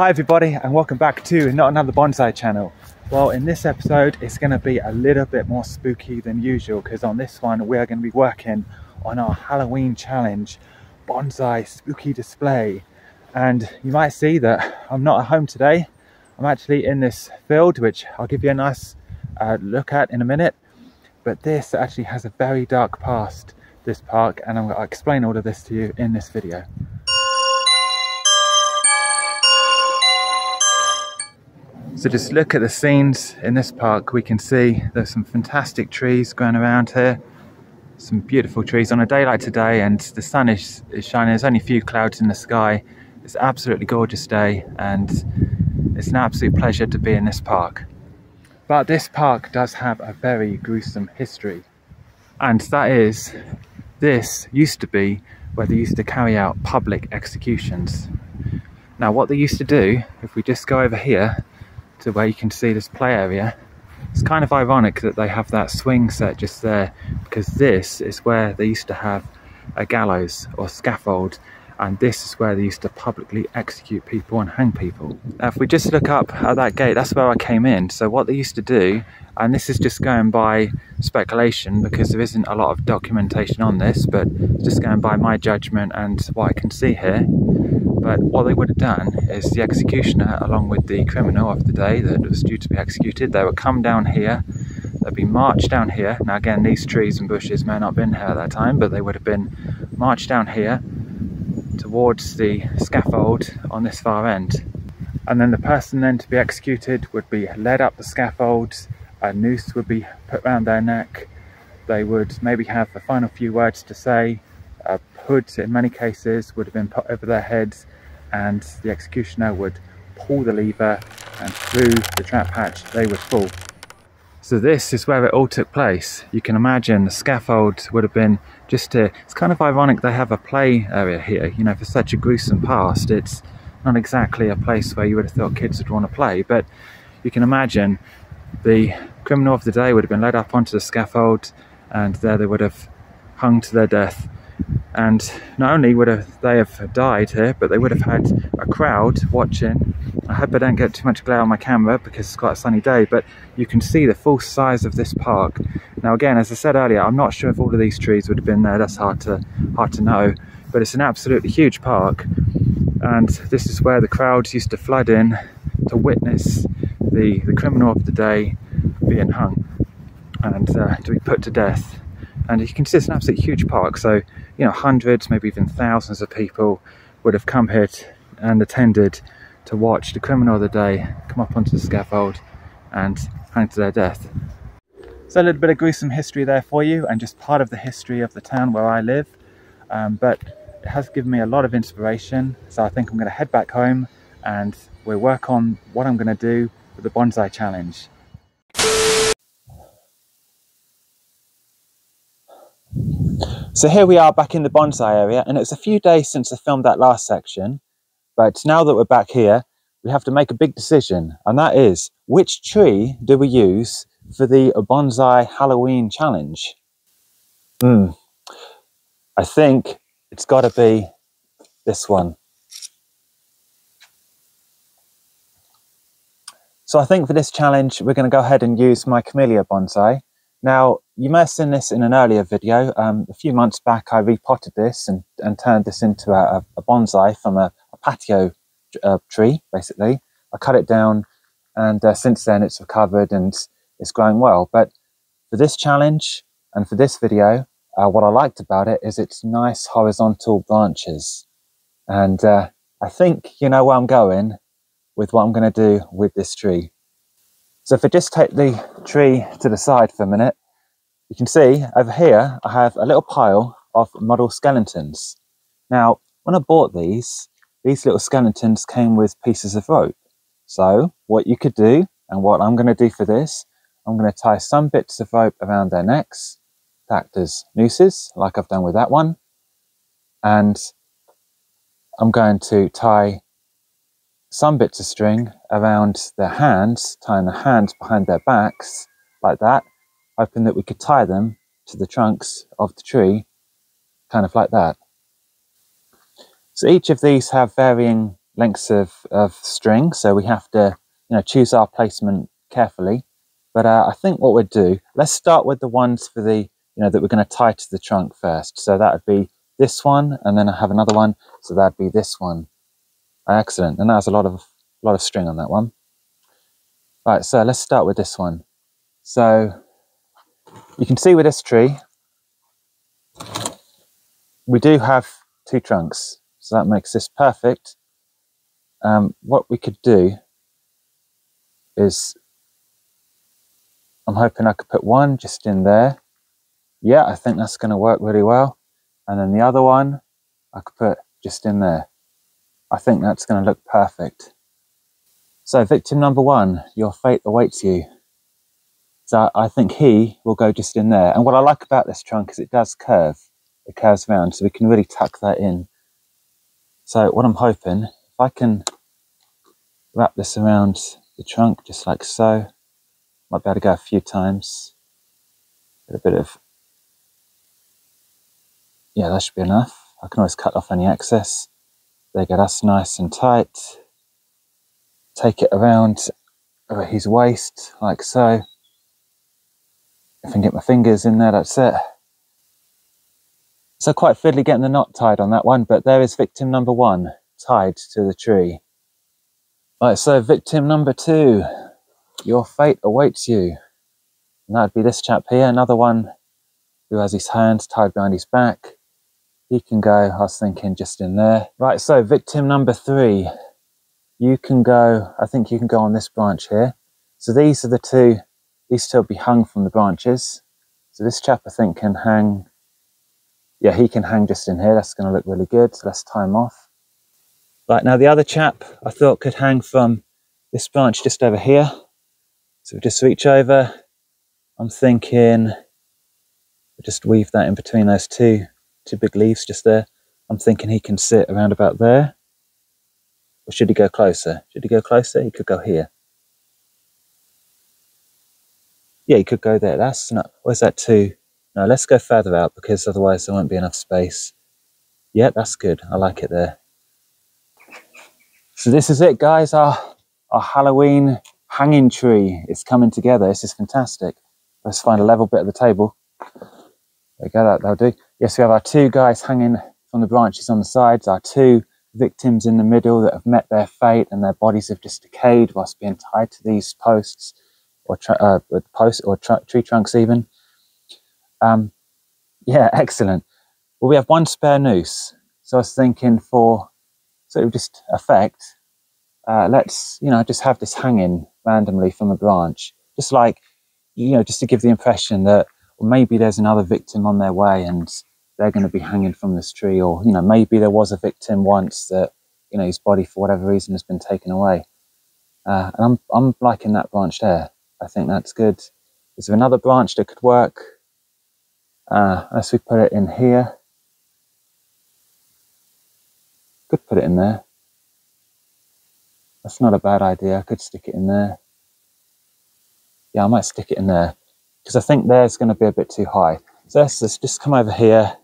hi everybody, and welcome back to Not Another Bonsai channel. Well, in this episode, it's going to be a little bit more spooky than usual because on this one, we are going to be working on our Halloween challenge bonsai spooky display. And you might see that I'm not at home today. I'm actually in this field, which I'll give you a nice uh, look at in a minute. But this actually has a very dark past, this park, and to explain all of this to you in this video. So just look at the scenes in this park. We can see there's some fantastic trees growing around here. Some beautiful trees on a day like today and the sun is, is shining. There's only a few clouds in the sky. It's absolutely gorgeous day and it's an absolute pleasure to be in this park. But this park does have a very gruesome history. And that is, this used to be where they used to carry out public executions. Now what they used to do, if we just go over here, to where you can see this play area. It's kind of ironic that they have that swing set just there because this is where they used to have a gallows or scaffold and this is where they used to publicly execute people and hang people. Now if we just look up at that gate, that's where I came in. So what they used to do, and this is just going by speculation because there isn't a lot of documentation on this, but just going by my judgment and what I can see here, but what they would have done is the executioner, along with the criminal of the day that was due to be executed, they would come down here, they'd be marched down here. Now, again, these trees and bushes may not have been here at that time, but they would have been marched down here towards the scaffold on this far end. And then the person then to be executed would be led up the scaffold, a noose would be put around their neck, they would maybe have the final few words to say, a hood in many cases would have been put over their heads and the executioner would pull the lever and through the trap hatch they would fall. So this is where it all took place. You can imagine the scaffold would have been just here. It's kind of ironic they have a play area here, you know, for such a gruesome past. It's not exactly a place where you would have thought kids would want to play, but you can imagine the criminal of the day would have been led up onto the scaffold and there they would have hung to their death and not only would have they have died here but they would have had a crowd watching. I hope i don't get too much glare on my camera because it's quite a sunny day but you can see the full size of this park. Now again as i said earlier i'm not sure if all of these trees would have been there. That's hard to hard to know. But it's an absolutely huge park. And this is where the crowds used to flood in to witness the the criminal of the day being hung and uh, to be put to death. And you can see it's an absolutely huge park. So you know hundreds maybe even thousands of people would have come here and attended to watch the criminal of the day come up onto the scaffold and hang to their death. So a little bit of gruesome history there for you and just part of the history of the town where I live. Um, but it has given me a lot of inspiration so I think I'm going to head back home and we'll work on what I'm going to do with the bonsai challenge So here we are back in the bonsai area and it's a few days since I filmed that last section. But now that we're back here, we have to make a big decision and that is which tree do we use for the bonsai Halloween challenge? Hmm, I think it's got to be this one. So I think for this challenge, we're going to go ahead and use my camellia bonsai. Now, you may have seen this in an earlier video. Um, a few months back, I repotted this and, and turned this into a, a bonsai from a, a patio uh, tree, basically. I cut it down and uh, since then it's recovered and it's growing well. But for this challenge and for this video, uh, what I liked about it is its nice horizontal branches. And uh, I think you know where I'm going with what I'm going to do with this tree. So if I just take the tree to the side for a minute, you can see over here, I have a little pile of model skeletons. Now, when I bought these, these little skeletons came with pieces of rope. So what you could do, and what I'm going to do for this, I'm going to tie some bits of rope around their necks, act as nooses, like I've done with that one. And I'm going to tie some bits of string around their hands, tying the hands behind their backs like that, hoping that we could tie them to the trunks of the tree, kind of like that. So each of these have varying lengths of, of string, so we have to you know choose our placement carefully. But uh, I think what we'd do, let's start with the ones for the you know that we're going to tie to the trunk first. So that would be this one, and then I have another one, so that'd be this one. Excellent, and that's a lot of a lot of string on that one. Right, so let's start with this one. So you can see with this tree, we do have two trunks, so that makes this perfect. Um, what we could do is, I'm hoping I could put one just in there. Yeah, I think that's going to work really well. And then the other one, I could put just in there. I think that's going to look perfect. So victim number one, your fate awaits you. So I think he will go just in there. And what I like about this trunk is it does curve. It curves around, so we can really tuck that in. So what I'm hoping, if I can wrap this around the trunk just like so, might be able to go a few times. Get a bit of, yeah, that should be enough. I can always cut off any excess. There you go, that's nice and tight take it around over his waist like so. If I can get my fingers in there, that's it. So quite fiddly getting the knot tied on that one, but there is victim number one tied to the tree. Right, so victim number two, your fate awaits you. And that would be this chap here, another one who has his hands tied behind his back. He can go, I was thinking, just in there. Right, so victim number three, you can go, I think you can go on this branch here. So these are the two, these two will be hung from the branches. So this chap I think can hang, yeah, he can hang just in here. That's going to look really good. So let's tie him off. Right, now the other chap I thought could hang from this branch just over here. So we just reach over. I'm thinking, we just weave that in between those two, two big leaves just there. I'm thinking he can sit around about there. Or should he go closer? Should he go closer? He could go here. Yeah, you could go there. That's not, where's that two? No, let's go further out because otherwise there won't be enough space. Yeah, that's good. I like it there. So this is it, guys. Our, our Halloween hanging tree is coming together. This is fantastic. Let's find a level bit of the table. There we go, that, that'll do. Yes, we have our two guys hanging from the branches on the sides, our two victims in the middle that have met their fate and their bodies have just decayed whilst being tied to these posts or uh, posts or tree trunks even. Um, yeah, excellent. Well, we have one spare noose. So I was thinking for sort of just effect, uh, let's, you know, just have this hanging randomly from a branch. Just like, you know, just to give the impression that well, maybe there's another victim on their way and they're going to be hanging from this tree, or you know maybe there was a victim once that you know his body for whatever reason has been taken away. Uh, and I'm I'm liking that branch there. I think that's good. Is there another branch that could work? Uh, unless we put it in here. Could put it in there. That's not a bad idea. I could stick it in there. Yeah, I might stick it in there because I think there's going to be a bit too high. So let's, let's just come over here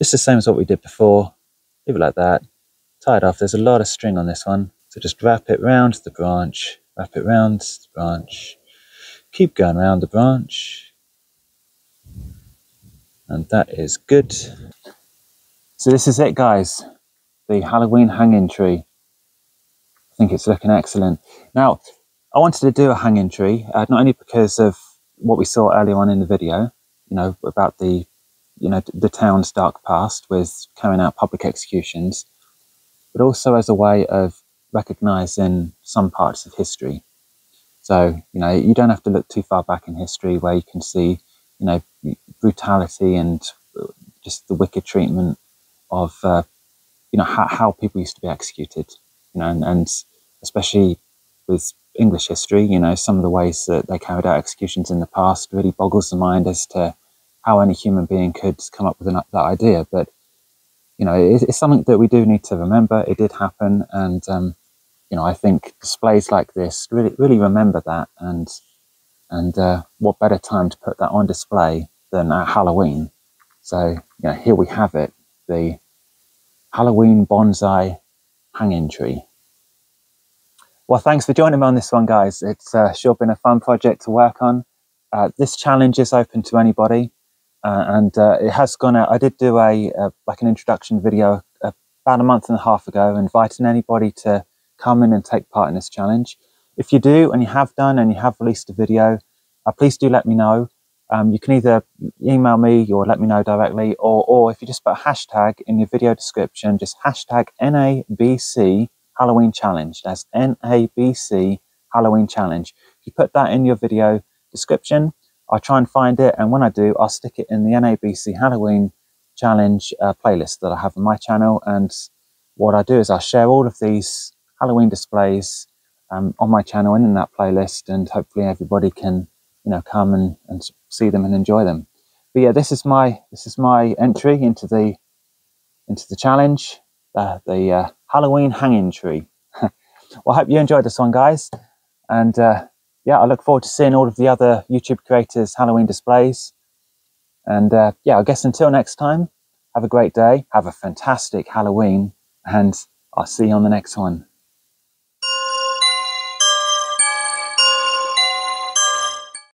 just the same as what we did before. Leave it like that. Tie it off. There's a lot of string on this one. So just wrap it round the branch. Wrap it round the branch. Keep going around the branch. And that is good. So this is it, guys. The Halloween hanging tree. I think it's looking excellent. Now, I wanted to do a hanging tree, uh, not only because of what we saw earlier on in the video, you know, about the you know, the town's dark past with carrying out public executions, but also as a way of recognizing some parts of history. So, you know, you don't have to look too far back in history where you can see, you know, brutality and just the wicked treatment of, uh, you know, how, how people used to be executed, you know, and, and especially with English history, you know, some of the ways that they carried out executions in the past really boggles the mind as to how any human being could come up with an, that idea. But you know, it, it's something that we do need to remember. It did happen, and um, you know, I think displays like this really, really remember that. And and uh, what better time to put that on display than at Halloween? So you know, here we have it, the Halloween bonsai hanging tree. Well, thanks for joining me on this one, guys. It's uh, sure been a fun project to work on. Uh, this challenge is open to anybody, uh, and uh, it has gone out. I did do a, a like an introduction video about a month and a half ago, inviting anybody to come in and take part in this challenge. If you do, and you have done, and you have released a video, uh, please do let me know. Um, you can either email me or let me know directly, or, or if you just put a hashtag in your video description, just hashtag NABC Halloween Challenge. That's NABC Halloween Challenge. If you put that in your video description, I'll try and find it. And when I do, I'll stick it in the NABC Halloween Challenge uh, playlist that I have on my channel. And what I do is I share all of these Halloween displays um, on my channel and in that playlist. And hopefully everybody can, you know, come and, and see them and enjoy them. But yeah, this is my this is my entry into the into the challenge, uh, the uh, Halloween hanging tree. well, I hope you enjoyed this one, guys. And uh, yeah, I look forward to seeing all of the other YouTube creators' Halloween displays. And uh, yeah, I guess until next time, have a great day, have a fantastic Halloween, and I'll see you on the next one.